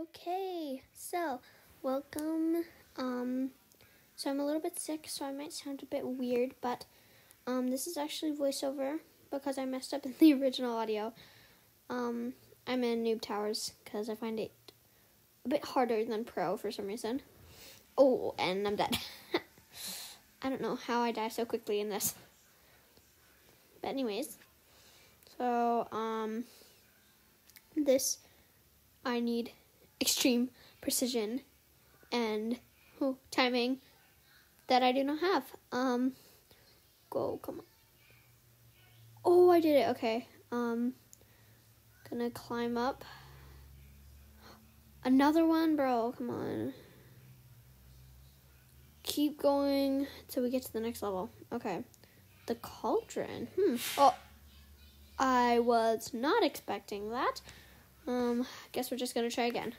Okay, so welcome. Um, so I'm a little bit sick, so I might sound a bit weird, but um, this is actually voiceover because I messed up in the original audio. Um, I'm in Noob Towers because I find it a bit harder than Pro for some reason. Oh, and I'm dead. I don't know how I die so quickly in this. But anyways, so um, this I need extreme precision and oh, timing that I do not have. Um, go, come on. Oh, I did it. Okay. Um, gonna climb up. Another one, bro. Come on. Keep going till we get to the next level. Okay. The cauldron. Hmm. Oh, I was not expecting that. Um, guess we're just gonna try again.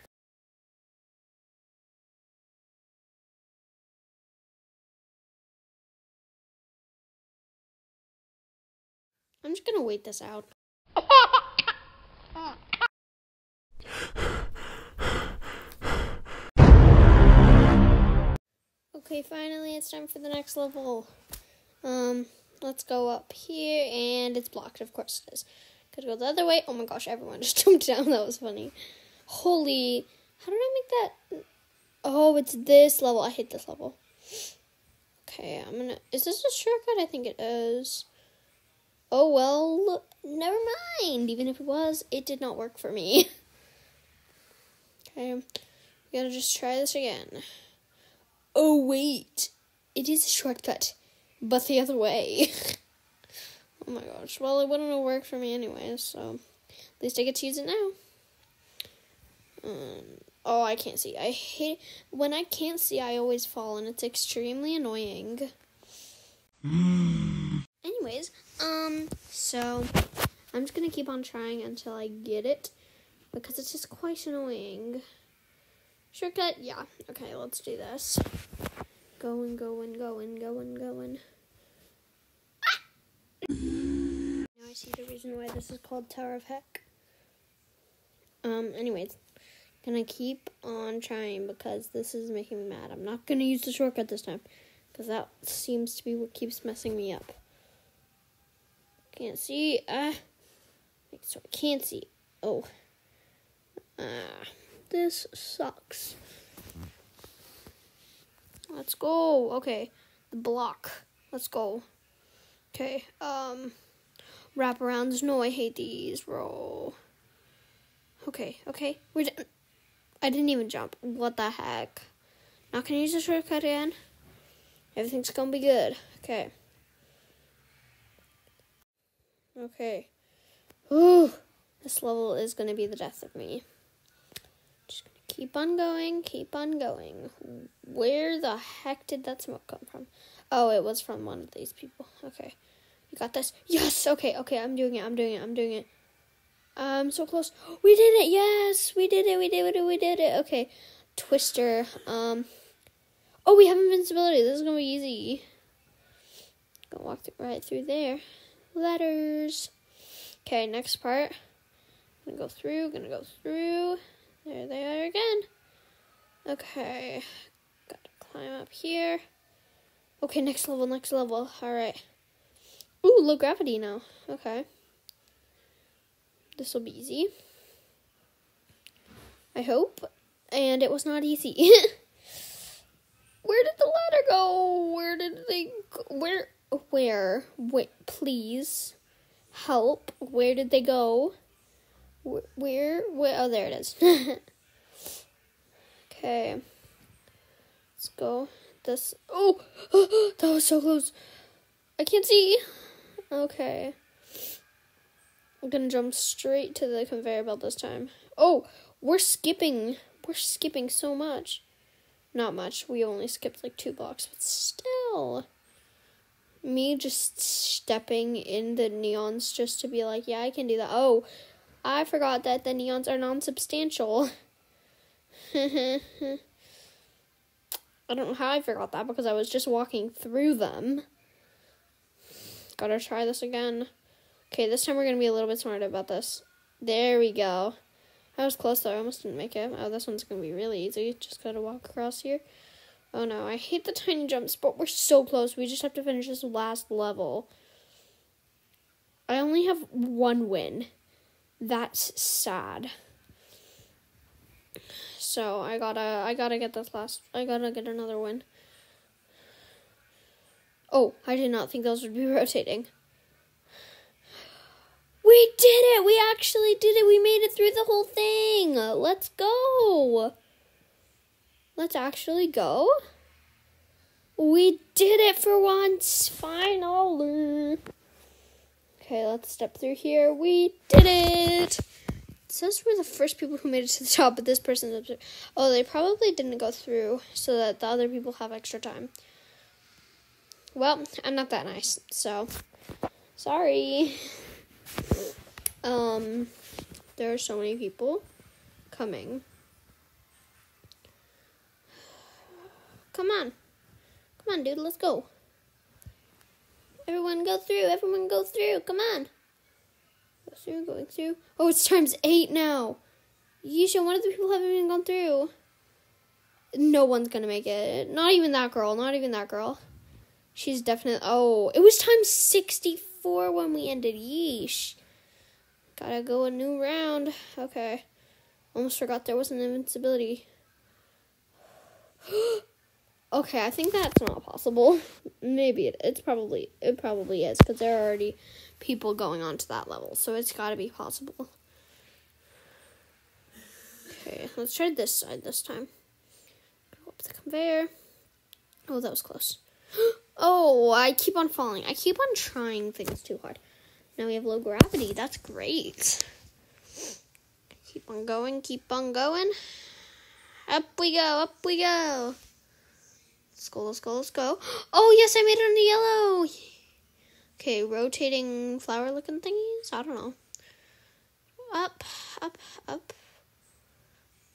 I'm just gonna wait this out. Okay, finally it's time for the next level. Um, let's go up here, and it's blocked, of course it is. Gotta go the other way. Oh my gosh, everyone just jumped down. That was funny. Holy, how did I make that? Oh, it's this level. I hate this level. Okay, I'm gonna. Is this a shortcut? I think it is. Oh well, never mind. Even if it was, it did not work for me. okay, we gotta just try this again. Oh wait, it is a shortcut, but the other way. oh my gosh. Well, it wouldn't have worked for me anyway, so at least I get to use it now. Um, oh, I can't see. I hate when I can't see. I always fall, and it's extremely annoying. Anyways, um, so I'm just gonna keep on trying until I get it because it's just quite annoying. Shortcut, yeah. Okay, let's do this. Going, going, going, going, going. Now I see the reason why this is called Tower of Heck. Um, anyways, gonna keep on trying because this is making me mad. I'm not gonna use the shortcut this time because that seems to be what keeps messing me up. Can't see. Ah, so I can't see. Oh, ah, this sucks. Let's go. Okay, the block. Let's go. Okay. Um, wraparounds. No, I hate these, bro. Okay. Okay. We're. I didn't even jump. What the heck? Not gonna use the shortcut again. Everything's gonna be good. Okay. Okay. Ooh, this level is gonna be the death of me. Just gonna keep on going, keep on going. Where the heck did that smoke come from? Oh, it was from one of these people. Okay. You got this. Yes. Okay. Okay. I'm doing it. I'm doing it. I'm doing it. Um, so close. We did it. Yes, we did it. We did it. We did it. Okay. Twister. Um. Oh, we have invincibility. This is gonna be easy. Gonna walk th- right through there. Letters. Okay, next part. I'm Gonna go through. Gonna go through. There they are again. Okay. Gotta climb up here. Okay, next level. Next level. All right. Ooh, low gravity now. Okay. This will be easy. I hope. And it was not easy. Where did the ladder go? Where did they go? Where? Where? Wait, please. Help. Where did they go? Where? Where? Oh, there it is. okay. Let's go. This. Oh! that was so close. I can't see. Okay. I'm gonna jump straight to the conveyor belt this time. Oh, we're skipping. We're skipping so much. Not much. We only skipped like two blocks, but still. Me just stepping in the neons just to be like, yeah, I can do that. Oh, I forgot that the neons are non substantial. I don't know how I forgot that because I was just walking through them. Gotta try this again. Okay, this time we're gonna be a little bit smarter about this. There we go. I was close though. I almost didn't make it. Oh, this one's gonna be really easy. Just gotta walk across here. Oh no, I hate the tiny jumps, but we're so close. We just have to finish this last level. I only have one win. That's sad. So I gotta I gotta get this last I gotta get another win. Oh, I did not think those would be rotating. We did it! We actually did it! We made it through the whole thing! Let's go! Let's actually go. We did it for once! Finally! Okay, let's step through here. We did it! It says we're the first people who made it to the top, but this person's up. Oh, they probably didn't go through so that the other people have extra time. Well, I'm not that nice, so sorry. Um, there are so many people coming. Come on. Come on, dude, let's go. Everyone go through. Everyone go through. Come on. Go through, going through. Oh, it's times eight now. Yeesha, one of the people haven't even gone through. No one's gonna make it. Not even that girl. Not even that girl. She's definitely. Oh, it was times 64 when we ended. Yeesh. Gotta go a new round. Okay. Almost forgot there was an invincibility. okay, I think that's not possible. Maybe it, it's probably it probably is because there are already people going on to that level, so it's got to be possible. Okay, let's try this side this time. Go up the conveyor. Oh, that was close. Oh, I keep on falling. I keep on trying things too hard. Now we have low gravity. That's great. Keep on going, keep on going. Up we go, up we go. Let's go, let's go, let's go. Oh, yes, I made it on the yellow. Okay, rotating flower looking thingies? I don't know. Up, up, up.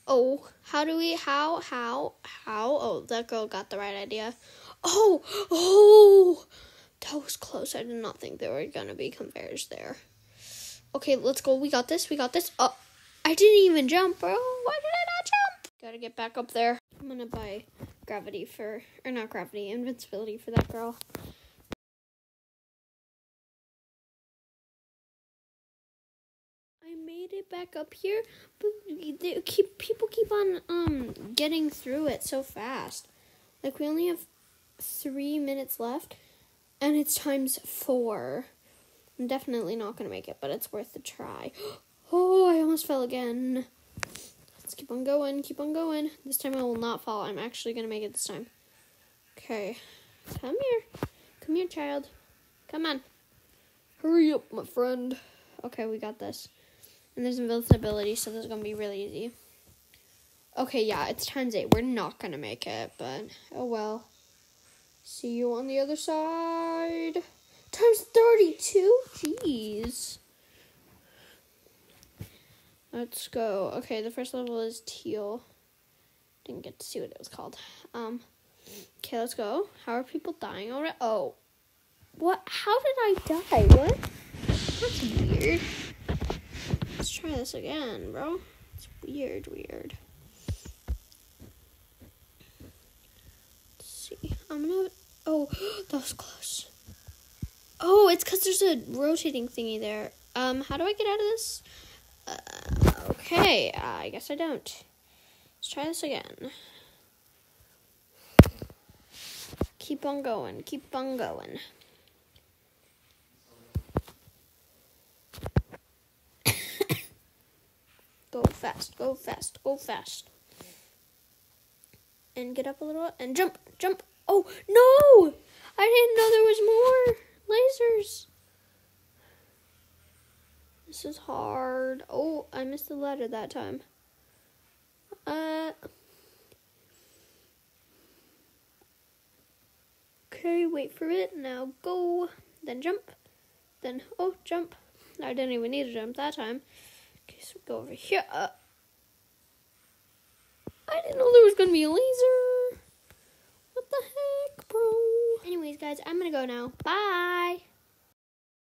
Oh, how do we, how, how, how? Oh, that girl got the right idea. Oh, oh, that was close. I did not think there were gonna be conveyors there. Okay, let's go. We got this. We got this. Oh, I didn't even jump, bro. Why did I not jump? Gotta get back up there. I'm gonna buy gravity for, or not gravity, invincibility for that girl. I made it back up here, but they keep people keep on um getting through it so fast. Like we only have three minutes left, and it's times four. I'm definitely not gonna make it, but it's worth a try. Oh, I almost fell again. Keep on going, keep on going. This time I will not fall. I'm actually gonna make it this time. Okay, come here, come here, child. Come on, hurry up, my friend. Okay, we got this. And there's invincibility, so this is gonna be really easy. Okay, yeah, it's times eight. We're not gonna make it, but oh well. See you on the other side. Times 32? Jeez. Let's go. Okay, the first level is teal. Didn't get to see what it was called. Um, okay, let's go. How are people dying already? Oh. What? How did I die? What? That's weird. Let's try this again, bro. It's weird, weird. Let's see. I'm gonna. Oh, that was close. Oh, it's because there's a rotating thingy there. Um, how do I get out of this? Uh, okay, uh, I guess I don't. Let's try this again. Keep on going, keep on going. go fast, go fast, go fast. And get up a little and jump, jump. Oh, no! I didn't know there was more lasers. This is hard. Oh, I missed the ladder that time. Uh. Okay, wait for it. Now go. Then jump. Then, oh, jump. I didn't even need to jump that time. Okay, so we go over here. Uh, I didn't know there was going to be a laser. What the heck, bro? Anyways, guys, I'm gonna go now. Bye.